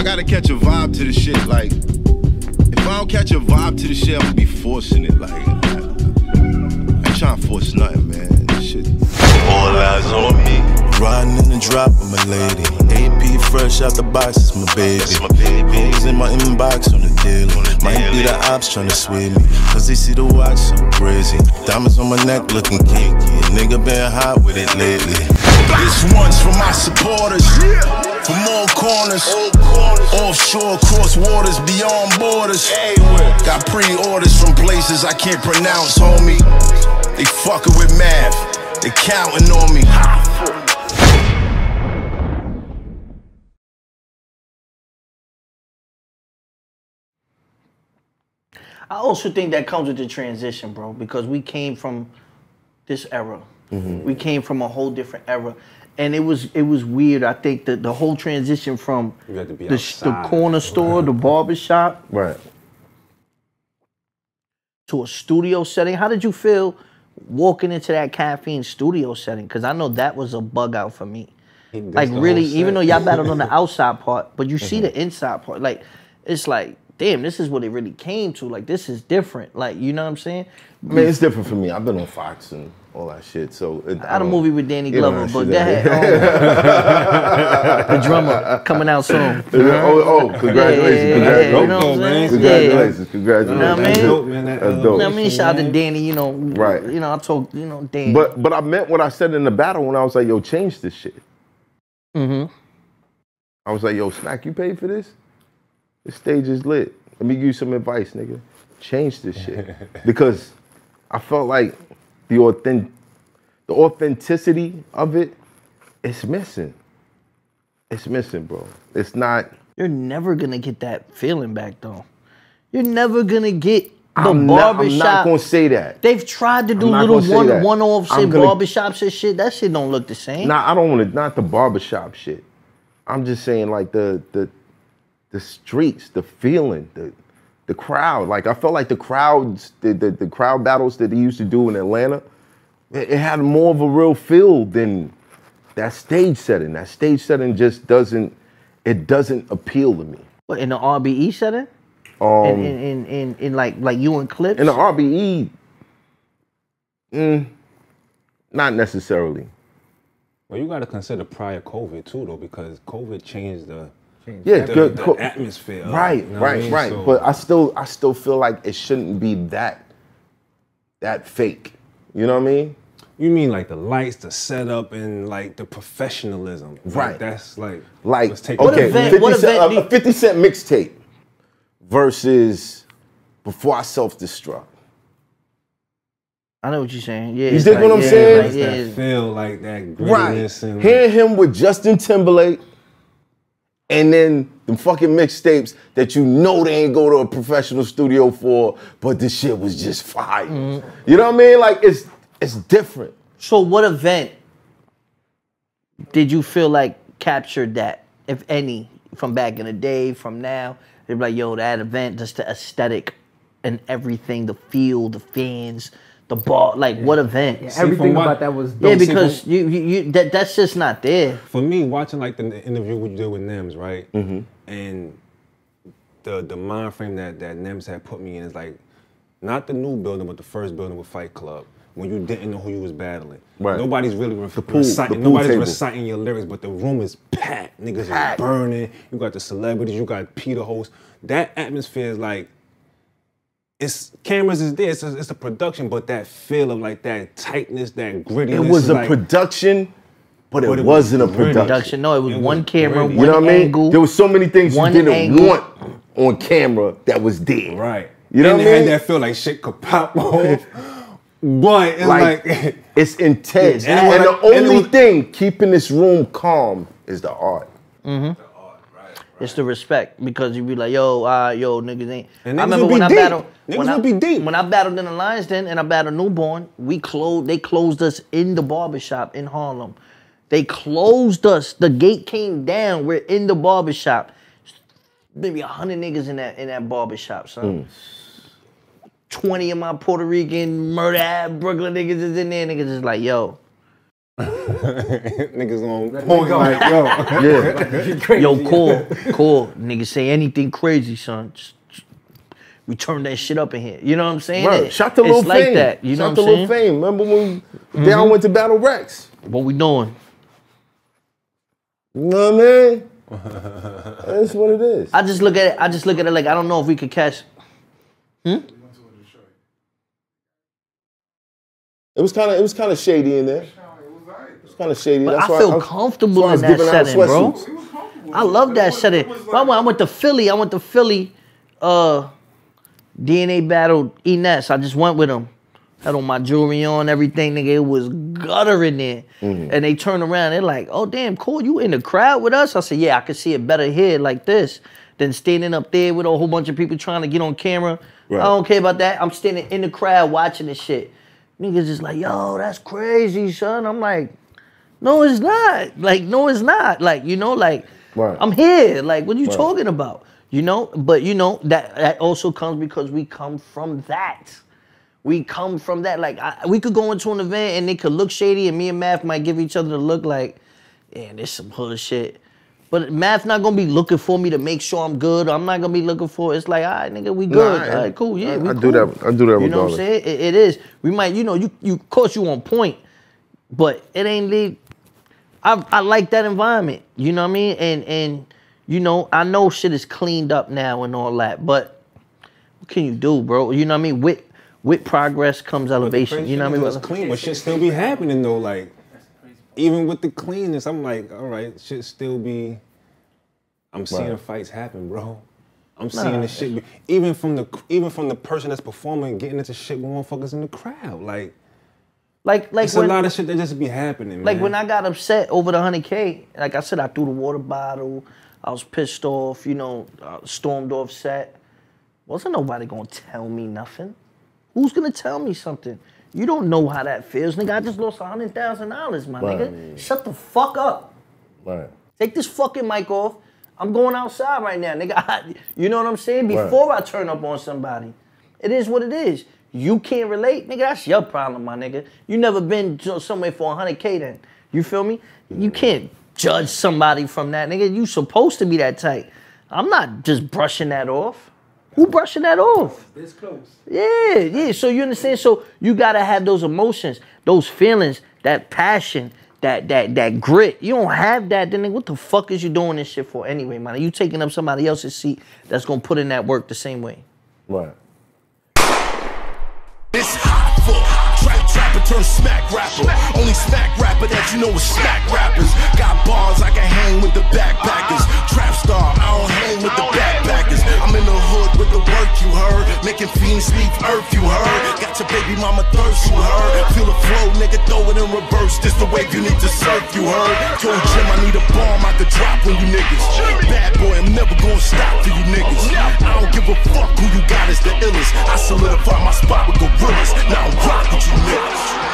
I gotta catch a vibe to the shit. Like, if I don't catch a vibe to the shit, I'm gonna be forcing it. Like, I, I ain't trying to force nothing, man. Shit. All eyes on me. Riding in the drop with my lady. AP fresh out the box, it's my baby. Hoes in my inbox on the daily. Might be the ops tryna sway me. Cause they see the watch so crazy. Diamonds on my neck looking kinky. Nigga been hot with it lately. This one's for my supporters. From all corners. Offshore, cross waters, beyond borders. Got pre-orders from places I can't pronounce, homie. They fucking with math. They counting on me. I also think that comes with the transition, bro, because we came from this era. Mm-hmm. We came from a whole different era. And it was it was weird. I think that the whole transition from You had to be the, the corner store, the barber shop, Right. to a studio setting. How did you feel walking into that caffeine studio setting? Because I know that was a bug out for me. Like really, even though y'all battled on the outside part, but you see Mm-hmm. the inside part. Like it's like, damn, this is what it really came to. Like this is different. Like you know what I'm saying? I mean, it's different for me. I've been on Fox and all that shit. So it, I had a movie with Danny Glover, but that that- had, um, the drummer coming out soon. oh, oh, congratulations, Yeah, congratulations. you know what I'm saying? Congratulations, congratulations. You know what I That's mean? dope. man, that, That's uh, dope. I mean, shout out to Danny. You know, Right. You know, I told you know Danny. But but I meant what I said in the battle when I was like, yo, change this shit. mm-hmm. I was like, yo, Smack, you paid for this? This stage is lit. Let me give you some advice, nigga. Change this shit. because I felt like the authentic the authenticity of it, it is missing. It's missing, bro. It's not You're never gonna get that feeling back though. You're never gonna get the I'm not, I'm not gonna say that. They've tried to do little gonna say one that. one offs I'm in gonna- barbershops and shit. That shit don't look the same. Nah, I don't want to. Not the barbershop shit. I'm just saying like the the the streets, the feeling, the the crowd. Like I felt like the crowds, the the, the crowd battles that they used to do in Atlanta, it, it had more of a real feel than that stage setting. That stage setting just doesn't. It doesn't appeal to me. What, in the RBE setting? Um, in, in, in, in, in like like you and Clips? in the RBE, mm, not necessarily. Well, you got to consider prior COVID too, though, because COVID changed the Yeah, the, good. the co- atmosphere. Right, you know what I right, mean? right. So- But I still, I still feel like it shouldn't be that, that fake. You know what I mean? you mean like the lights, the setup, and like the professionalism? Like, Right. that's like Like, let's take okay, event- 50 what cent, event a- a 50 cent mixtape versus before I self destruct. I know what you're saying. Yeah, You it's dig like- what I'm yeah, saying? like, yeah, that feel like that Right. grittiness and Hearing him with Justin Timberlake and then the fucking mixtapes that you know they ain't go to a professional studio for, but the shit was just fire. Mm-hmm. You know what I mean? Like it's it's different. So what event did you feel like captured that, if any, from back in the day, from now? They're like, yo, that event, just the aesthetic and everything, the feel, the fans, the ball, like what event? Yeah, from everything what- about that was Yeah, dope. see, because from- you, you, you that that's just not there. for me, watching like the interview we did with Nems, right? Mm-hmm. And the the mind frame that that Nems had put me in is like not the new building, but the first building with Fight Club. When you didn't know who you was battling, Right. nobody's really re- pool- reciting. the pool nobody's table. reciting your lyrics, but the room is packed. Niggas Packed. is burning. You got the celebrities. You got Peter host. That atmosphere is like it's cameras is there. It's a, it's a production, but that feel of like that tightness, that grittiness. It was a like, production, but it, But it was wasn't a production. Production, no, it was It was one camera, gritty. one You know what I mean? angle. There was so many things you didn't angle. want on camera that was there. Right. You know and what I had mean? that feel like shit could pop off. But it's Like, like, it's intense. Yeah, and and it the was- and only was- thing keeping this room calm is the art. Mm-hmm. It's the respect because you be like, yo, uh, yo, niggas ain't. And I remember would when be I deep. battled. Niggas when I, would be deep. When I battled in the Lions Den and I battled Newborn, we closed. They closed us in the barbershop in Harlem. They closed us. The gate came down. We're in the barbershop. Maybe a hundred niggas in that in that barbershop, son. Twenty of my Puerto Rican murder Brooklyn niggas is in there. Niggas is like, yo, Niggas on point go. like, yo. Yeah. Yo, cool, cool. Nigga say anything crazy, son. Just, just- we turn that shit up in here. You know what I'm saying? Right. It- Shout to it's Lil like Fame. that. You know what to I'm Lil saying? Fame. Remember when Down went to Battle Rex? What we doing? You know what I mean? That's what it is. I just look at it. I just look at it like I don't know if we could catch. Hmm? It was kind of it was kind of shady in there. Kind of shady. But That's I feel was- comfortable in that setting, bro. I love that setting. When I went, I went to Philly. I went to Philly. Uh, DNA battled Ines. I just went with him. Had on my jewelry on, everything, nigga. It was gutter in there. Mm-hmm. And they turn around. They're like, "Oh damn, cool. You in the crowd with us?" I said, "Yeah, I could see it better here like this than standing up there with a whole bunch of people trying to get on camera. Right. I don't care about that. I'm standing in the crowd watching this shit. Niggas just like, yo, that's crazy, son. I'm like, no, it's not. Like, no, it's not. Like, you know, like, Right. I'm here. Like, what are you Right. talking about? You know, but you know that that also comes because we come from that. We come from that. Like, I, we could go into an event and it could look shady, and me and Math might give each other the look like, yeah, there's some hood shit. But Math not gonna be looking for me to make sure I'm good. I'm not gonna be looking for. It's like, all right, nigga, we good. I- all right, cool. Yeah, I- we I do that- I do that You know what. I'm saying? It, it is. We might, you know, you you of course you on point, but it ain't the. I I like that environment. You know what I mean? And and you know I know shit is cleaned up now and all that, but what can you do, bro? You know what I mean? With with progress comes elevation. You know what I mean? It's clean, but shit still be happening though. Like, even with the cleanness, I'm like, all right, shit still be. I'm seeing Right. fights happen, bro. I'm seeing the shit, be, even from the even from the person that's performing, getting into shit with motherfuckers in the crowd. Like, Like like it's when a lot of shit that just be happening. like man. when I got upset over the hundred k, like I said, I threw the water bottle. I was pissed off. You know, uh, stormed off set. Wasn't nobody gonna tell me nothing. Who's gonna tell me something? You don't know how that feels, nigga. I just lost a hundred thousand dollars, my Right. nigga. Shut the fuck up. Right. Take this fucking mic off. I'm going outside right now, nigga. I- you know what I'm saying? Before I turn up on somebody, it is what it is. You can't relate, nigga. That's your problem, my nigga. You never been to somewhere for 100k then. You feel me? You can't judge somebody from that, nigga. You supposed to be that tight. I'm not just brushing that off. Who brushing that off? This close. Yeah, yeah. So you understand? So you gotta have those emotions, those feelings, that passion, that that that grit. You don't have that, then what the fuck is you doing this shit for anyway, man? You taking up somebody else's seat that's gonna put in that work the same way. Right. It's hot for trap trapper turn smack rapper. Only smack rapper that you know is smack rappers. Got bars I can hang with the backpackers. Trap star, I don't hang with the backpackers. I'm in the hood with the work you heard. Making fiends leave earth you heard. Your baby mama thirst you heard. Feel the flow, nigga, throw it in reverse. This the wave you need to surf you heard. Told Jim I need a bomb I could drop on you niggas. Bad boy, I'm never gonna stop for you niggas. I don't give a fuck who you got is the illest. I solidify my spot with gorillas. Now I'm rock with you